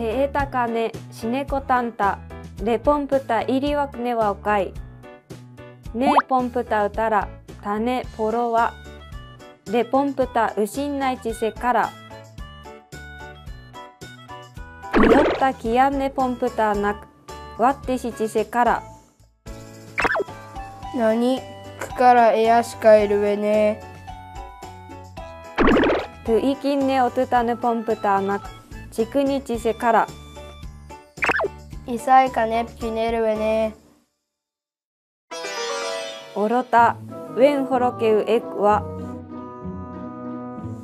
ええたかねしねこたんたレポンプタいりわくねはおかい。ねえポンプタうたらたねポロはレポンプタうしんないちせから。いよったきやんねポンプタなくわってしちせから。何くからえやしかいるべね。といきんねおとたぬポンプタなくちくにちせから。いさいかねぴきねるべね。おろた。ウェンホロケウエクは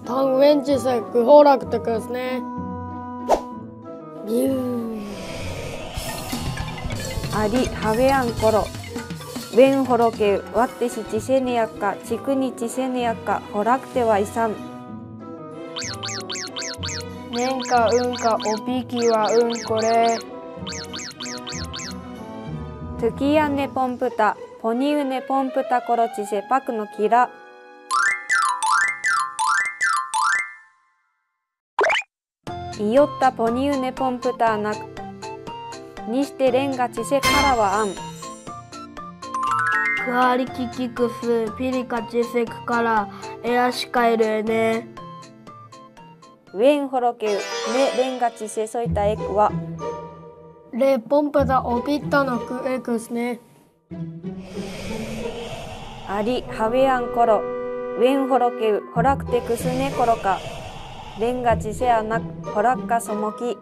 タンウェンチセクホラクテクスねビューありはべやんころウェンホロケウわってしちせねやかちくにちせねやかほらくてはいさんねんかうんかおぴきはうんこれ。トゥキヤンネポンプタポニウネポンプタコロチセパクのキラ。いよったポニウネポンプタなくにしてレンガチセからはあん。くわりききくすピリカチセクはレポンプダオピッタのクエアンコロウェンホロケウホラクテクスネコロカレンガチセアナクホラッカソモキ。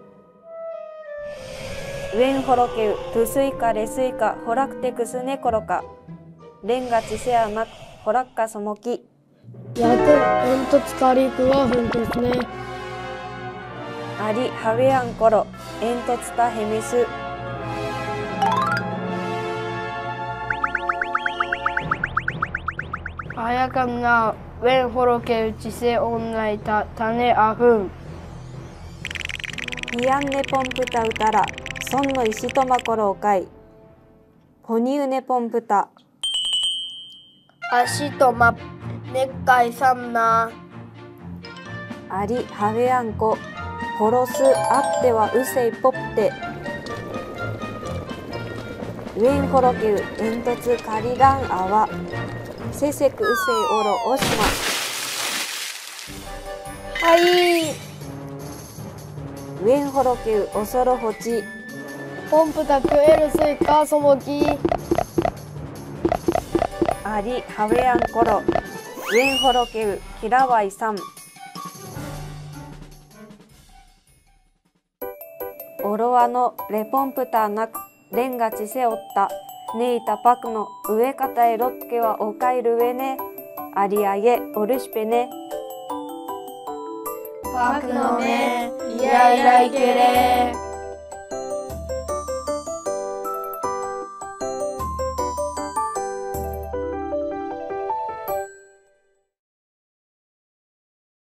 ウェンホロケウトゥスイカレスイカホラクテクスネコロカレンガチセアナクホラッカソモキ。ヤク煙突カリクワフンクスねありハベアンコロエントツタヘメス。あやかんなウェンホロケウチセオンナイタタネアフン。イアンネポンプタウタラソンの石とまコロウカイポニウネポンプタ。足とまねっかいさんな。ありハベアンコホロスあってはうせいぽって。ウェンホロケウ煙突カリランアワせせくうせいおろおしはい。まウェンホロケウおそろほち。ポンプタクエルスイカソモキありハベアンコロウェンホロケウキラワイサンオロワのレポンプターなくレンガちせおったねいたパクの上方へロッケはおかいるうえね。ありあげおるしぺね。パクのめイライラいけれ。